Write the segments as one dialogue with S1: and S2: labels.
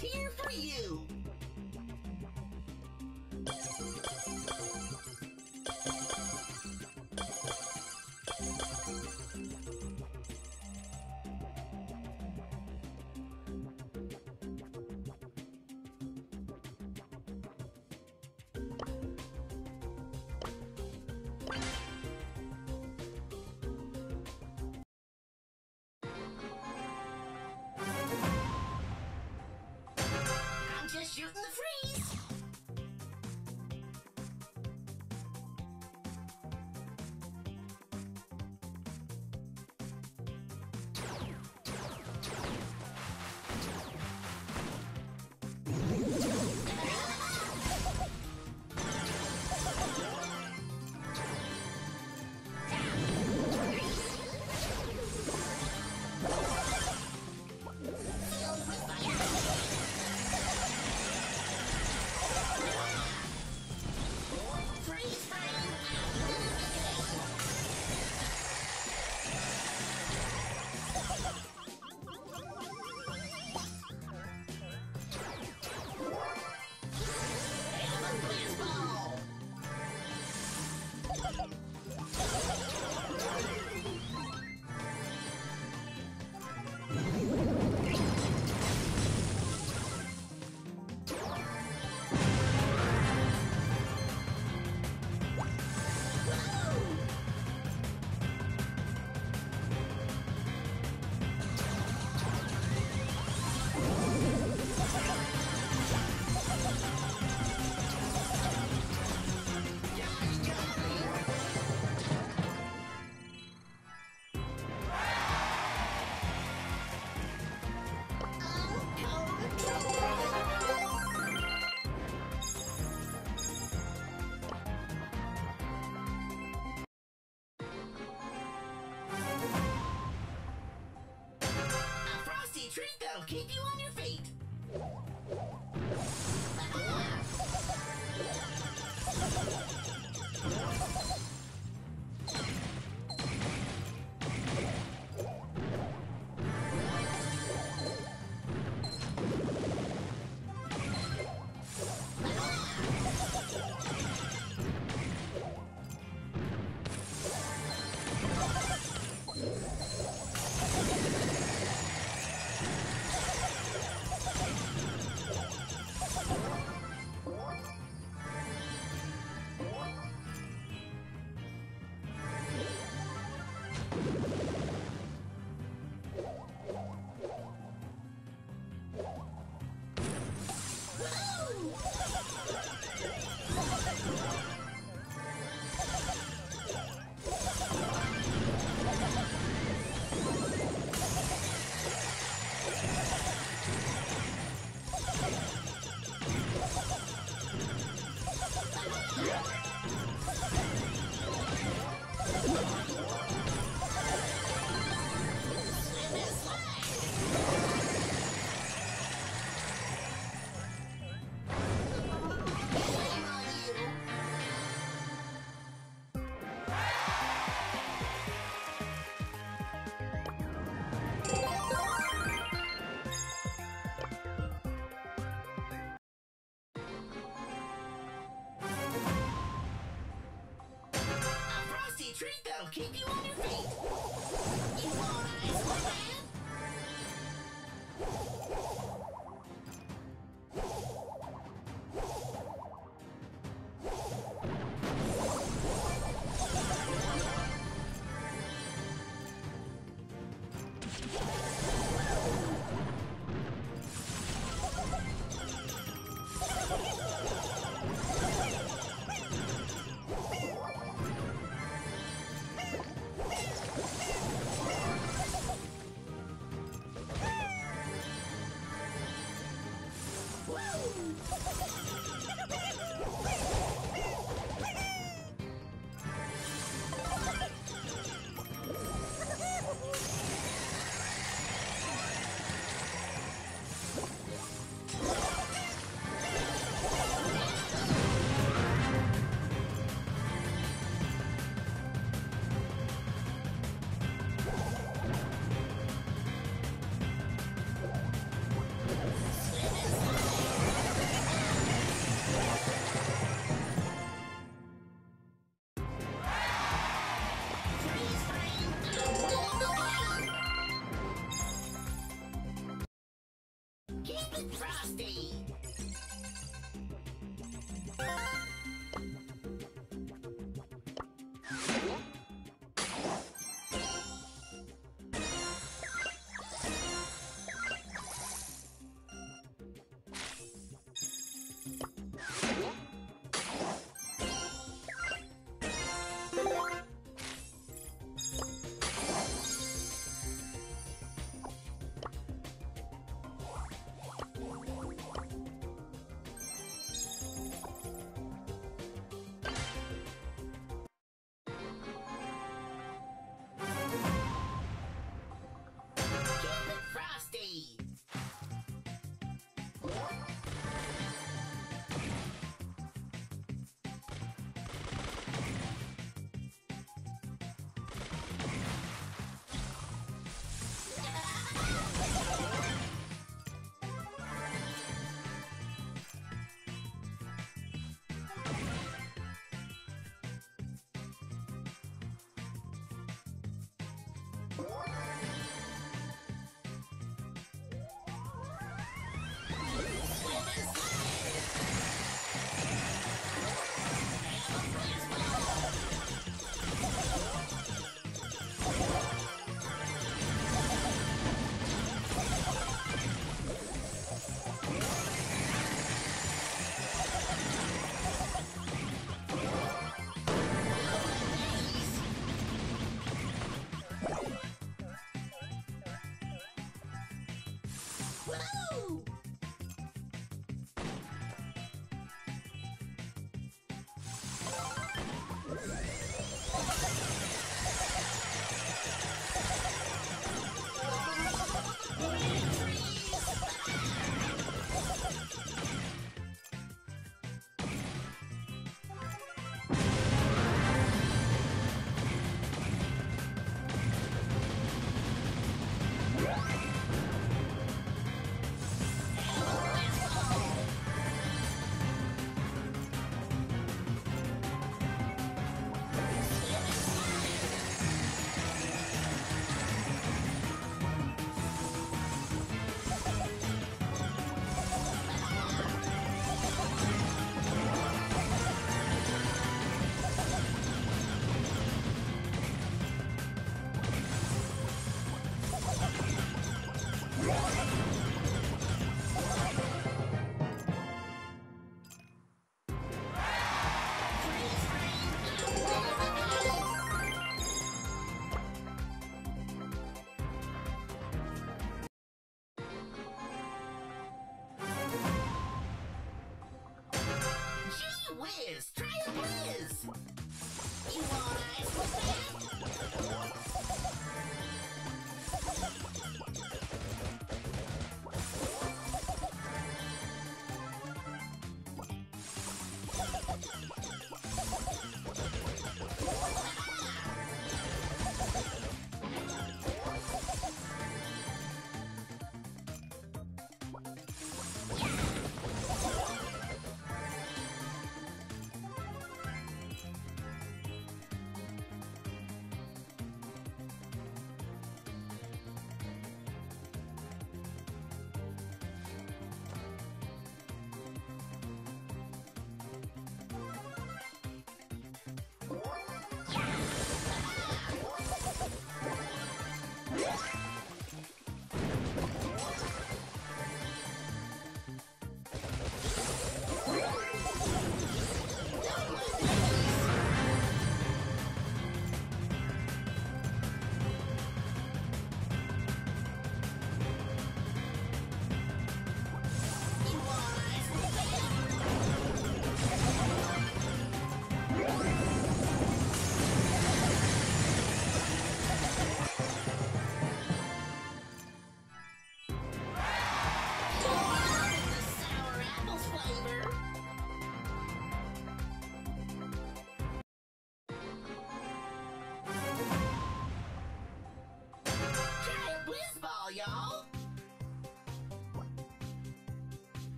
S1: here for you! Well, I'll keep you on your feet. You wanna Frosty.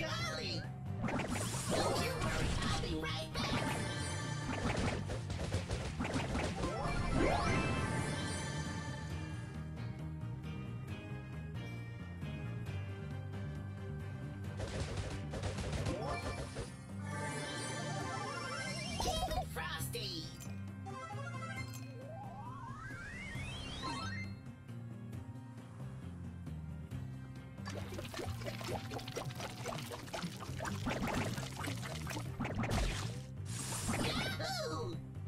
S1: Golly! Don't you worry, I'll be right back! Absolutely.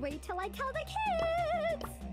S2: Wait till I tell the kids!